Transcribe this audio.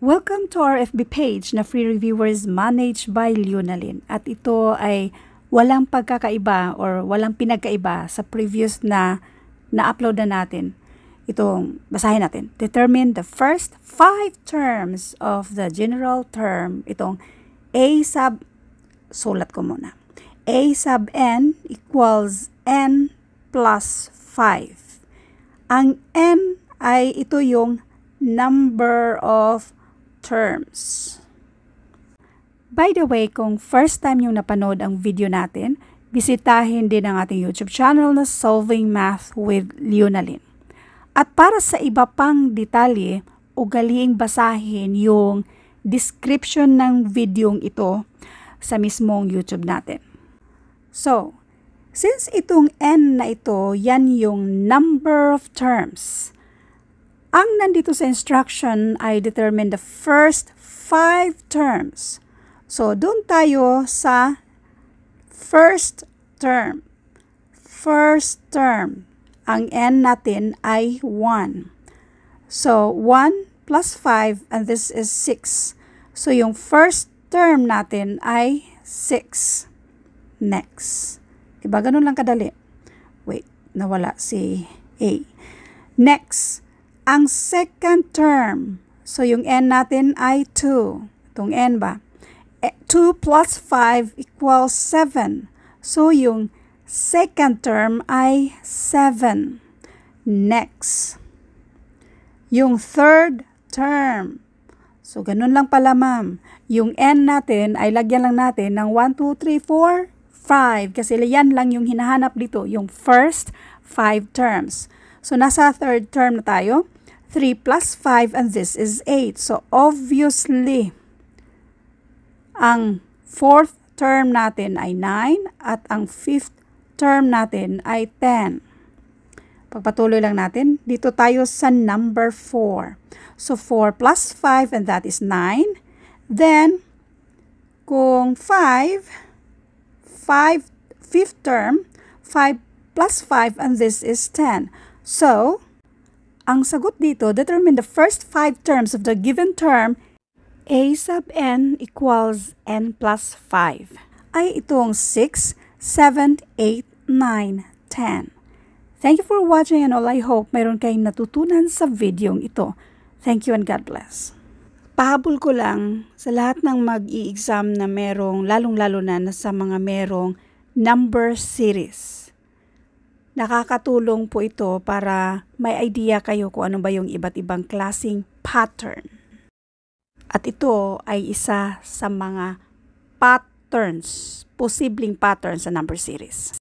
Welcome to our FB page na free reviewers managed by Lunalin. At ito ay walang pagkakaiba or walang pinagkaiba sa previous na na-upload na natin. Itong basahin natin. Determine the first five terms of the general term. Itong A sub, sulat ko muna. A sub n equals n plus 5. Ang n ay ito yung number of terms. By the way, kung first time yung napanood ang video natin, bisitahin din ang ating YouTube channel na Solving Math with Leonalyn. At para sa iba pang detalye, ugaliing basahin yung description ng videong ito sa mismong YouTube natin. So, since itong n na ito, yan yung number of terms ang nandito sa instruction ay determine the first five terms. So, doon tayo sa first term. First term. Ang n natin ay 1. So, 1 plus 5 and this is 6. So, yung first term natin ay 6. Next. Diba? Ganun lang kadali. Wait, nawala si A. Next ang second term. So, yung n natin ay 2. Itong n ba? 2 e, plus 5 equals 7. So, yung second term ay 7. Next. Yung third term. So, ganun lang pala ma'am. Yung n natin ay lagyan lang natin ng 1, 2, 3, 4, 5. Kasi yan lang yung hinahanap dito, yung first 5 terms. So, nasa third term na tayo. 3 plus 5 and this is 8. So, obviously, ang fourth term natin ay 9 at ang fifth term natin ay 10. Pagpatuloy lang natin, dito tayo sa number 4. So, 4 plus 5 and that is 9. Then, kung 5, 5, fifth term, 5 plus 5 and this is 10. So, ang sagot dito, determine the first five terms of the given term a sub n equals n plus 5 ay itong 6, 7, 8, 9, 10. Thank you for watching and all I hope mayroon kayong natutunan sa videong ito. Thank you and God bless. Pahabol ko lang sa lahat ng mag-i-exam na merong, lalong-lalo na, na sa mga merong number series Nakakatulong po ito para may idea kayo kung ano ba yung iba't ibang klasing pattern. At ito ay isa sa mga patterns, posibleng patterns sa number series.